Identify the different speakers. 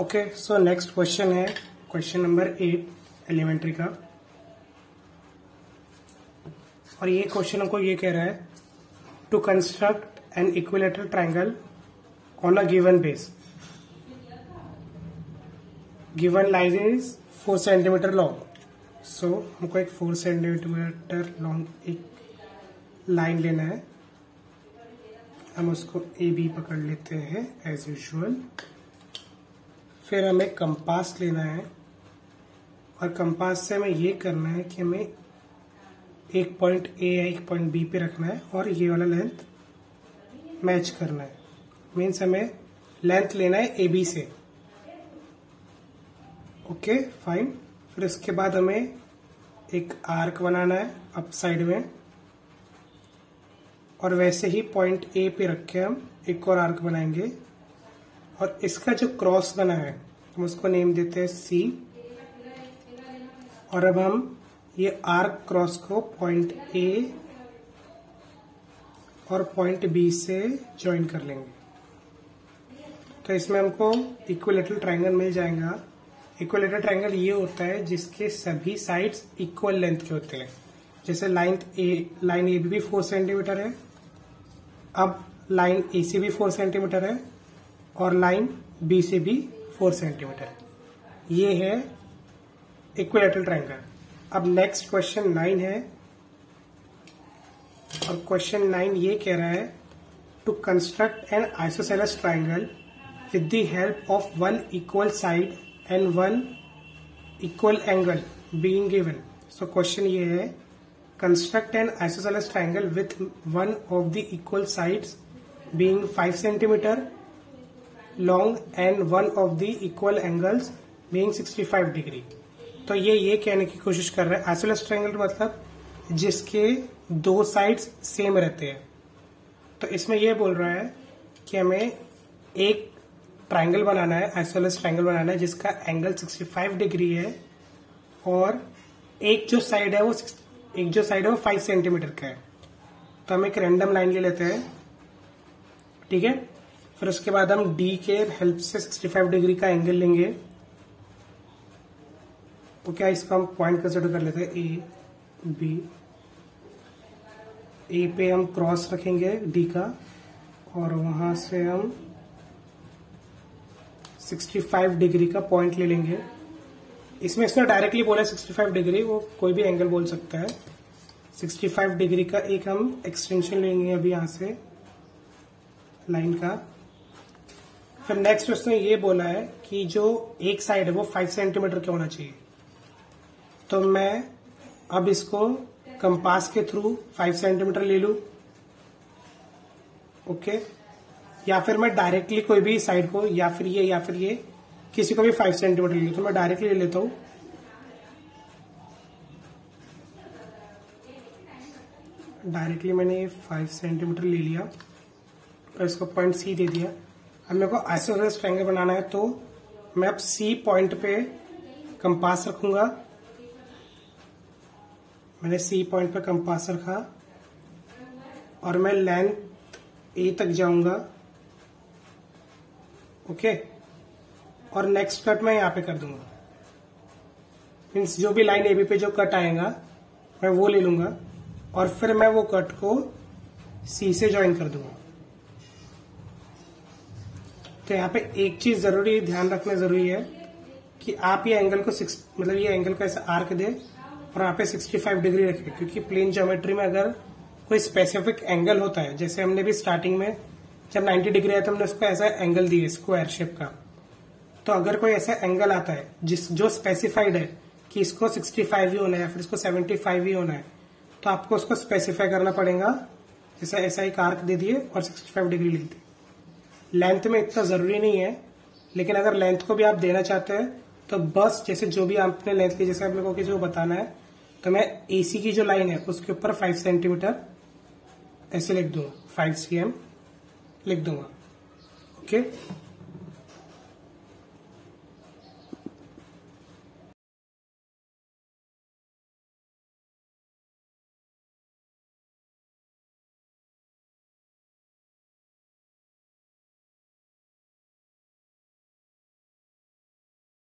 Speaker 1: Okay so next question है question number eight elementary का. और ये क्वेश्चन हमको ये कह रहा है to construct an equilateral triangle on a given base given line is four centimetre long so हमको एक फोर सेंटीमीटर लॉन्ग एक लाइन लेना है. हम उसको ए बी पकड़ लेते हैं एज यूजल फिर हमें कंपास लेना है। और कंपास से हमें ये करना है कि हमें एक पॉइंट ए या एक पॉइंट बी पे रखना है और ये वाला लेंथ मैच करना है। मीन्स हमें लेंथ लेना है ए बी से। ओके फाइन फिर उसके बाद हमें एक आर्क बनाना है अप साइड में। और वैसे ही पॉइंट ए पे रख के हम एक और आर्क बनाएँगे। और इसका जो क्रॉस बना है, हम उसको नेम देते हैं सी और अब हम ये आर्क क्रॉस को पॉइंट ए और पॉइंट बी से ज्वाइन कर लेंगे। तो इसमें हमको इक्वलेटरल ट्रायंगल मिल जाएगा। इक्वलेटरल ट्रायंगल ये होता है जिसके सभी साइड्स इक्वल लेंथ के होते हैं। जैसे लाइन ए लाइन एबी भी फोर सेंटीमीटर है। अब लाइन ए सी भी फोर सेंटीमीटर है। और लाइन बी से भी फोर सेंटीमीटर ये है इक्विलेटरल ट्रायंगल अब नेक्स्ट क्वेश्चन नाइन है. और क्वेश्चन नाइन ये कह रहा है to construct an isosceles triangle with the help of one equal side and one equal angle being given so question ये है construct an isosceles triangle with one of the equal sides being five centimetre long and one of the equal angles being 65 degree तो ये ये कहने की कोशिश कर रहा है। आइसोलेस ट्रायंगल मतलब जिसके दो साइड्स सेम रहते हैं। तो इसमें यह बोल रहा है कि हमें एक ट्रायंगल बनाना है आइसोलेस ट्रायंगल बनाना है, जिसका एंगल 65 डिग्री है और एक जो साइड है वो एक जो साइड है वो फाइव सेंटीमीटर का है। तो हम एक रैंडम लाइन ले लेते हैं। ठीक है? फिर उसके बाद हम डी के हेल्प से 65 डिग्री का एंगल लेंगे। तो क्या इसको हम पॉइंट कंसिडर कर लेते हैं? ए बी ए पे हम क्रॉस रखेंगे डी का, और वहाँ से हम 65 डिग्री का पॉइंट ले लेंगे। इसमें इसने डायरेक्टली बोला 65 डिग्री वो कोई भी एंगल बोल सकता है। 65 डिग्री का एक हम एक्सटेंशन लेंगे अभी यहाँ से लाइन का। फिर नेक्स्ट उसने ये बोला है कि जो एक साइड है, वो फाइव सेंटीमीटर का होना चाहिए। तो मैं अब इसको कंपास के थ्रू फाइव सेंटीमीटर ले लू। ओके या फिर मैं डायरेक्टली कोई भी साइड को, या फिर ये, या फिर ये, किसी को भी फाइव सेंटीमीटर ले लू। तो मैं डायरेक्टली ले लेता हूँ। डायरेक्टली मैंने ये फाइव सेंटीमीटर ले लिया और इसको पॉइंट सी दे दिया। मेरे को आइसोसेलेस ट्रायंगल बनाना है तो मैं अब सी पॉइंट पे कंपास रखूँगा। मैंने सी पॉइंट पे कंपास रखा और मैं लेंथ ए तक जाऊँगा। ओके और नेक्स्ट कट मैं यहाँ पे कर दूँगा। मीन्स जो भी लाइन ए बी पे जो कट आएगा, मैं वो ले लूँगा और फिर मैं वो कट को सी से ज्वाइन कर दूँगा। तो यहाँ पे एक चीज़ ज़रूरी, ध्यान रखना ज़रूरी है कि आप ये एंगल को सिक्स मतलब ये एंगल को ऐसा आर्क दे और यहाँ पे 65 डिग्री रखें, क्योंकि प्लेन ज्योमेट्री में अगर कोई स्पेसिफिक एंगल होता है, जैसे हमने भी स्टार्टिंग में जब 90 डिग्री आया तो हमने उसको ऐसा एंगल दिए स्क्वायर शेप का। तो अगर कोई ऐसा एंगल आता है, जिस, जो स्पेसिफाइड है कि इसको 65 ही होना है फिर इसको 75 ही होना है तो आपको उसको स्पेसिफाई करना पड़ेगा। जैसे ऐसा एक आर्क दे दिए और 65 डिग्री लिख दिए। लेंथ में इतना ज़रूरी नहीं है, लेकिन अगर लेंथ को भी आप देना चाहते हैं तो बस जैसे जो भी आपने लेंथ की, जैसे आप लोगों को बताना है तो मैं एसी की जो लाइन है, उसके ऊपर फाइव सेंटीमीटर ऐसे लिख दूँगा फाइव सी लिख दूँगा ओके